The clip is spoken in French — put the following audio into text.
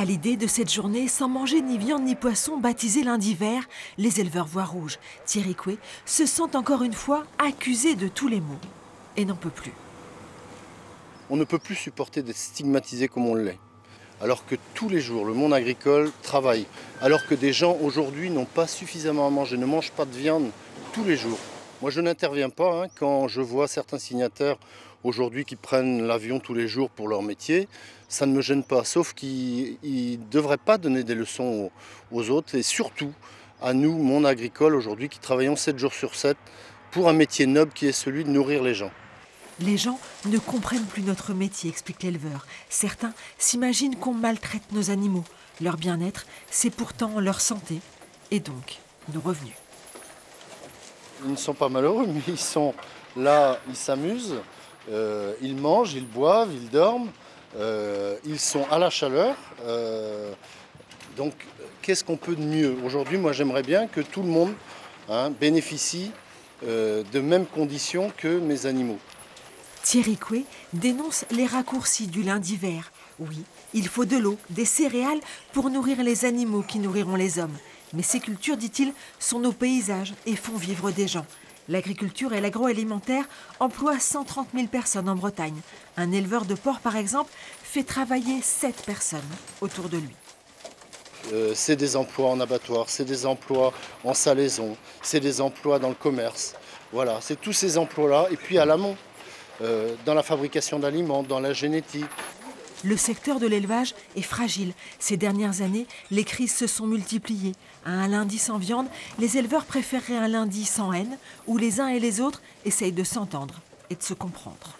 À l'idée de cette journée sans manger ni viande ni poisson baptisée lundi vert, les éleveurs voix rouges, Thierry Coué, se sentent encore une fois accusés de tous les maux et n'en peut plus. On ne peut plus supporter d'être stigmatisé comme on l'est. Alors que tous les jours, le monde agricole travaille. Alors que des gens aujourd'hui n'ont pas suffisamment à manger, ne mangent pas de viande tous les jours. Moi, je n'interviens pas hein, quand je vois certains signataires aujourd'hui qui prennent l'avion tous les jours pour leur métier. Ça ne me gêne pas, sauf qu'ils ne devraient pas donner des leçons aux, autres et surtout à nous, monde agricole aujourd'hui, qui travaillons 7 jours sur 7 pour un métier noble qui est celui de nourrir les gens. Les gens ne comprennent plus notre métier, explique l'éleveur. Certains s'imaginent qu'on maltraite nos animaux. Leur bien-être, c'est pourtant leur santé et donc nos revenus. Ils ne sont pas malheureux, mais ils sont là, ils s'amusent, euh, ils mangent, ils boivent, ils dorment, euh, ils sont à la chaleur. Euh, donc, qu'est-ce qu'on peut de mieux? Aujourd'hui, moi, j'aimerais bien que tout le monde hein, bénéficie de mêmes conditions que mes animaux. Thierry Coué dénonce les raccourcis du lundi vert. Oui, il faut de l'eau, des céréales pour nourrir les animaux qui nourriront les hommes. Mais ces cultures, dit-il, sont nos paysages et font vivre des gens. L'agriculture et l'agroalimentaire emploient 130 000 personnes en Bretagne. Un éleveur de porc, par exemple, fait travailler 7 personnes autour de lui. Euh, c'est des emplois en abattoir, c'est des emplois en salaison, c'est des emplois dans le commerce. Voilà, c'est tous ces emplois-là. Et puis à l'amont, euh, dans la fabrication d'aliments, dans la génétique, le secteur de l'élevage est fragile. Ces dernières années, les crises se sont multipliées. À un lundi sans viande, les éleveurs préféreraient un lundi sans haine, où les uns et les autres essayent de s'entendre et de se comprendre.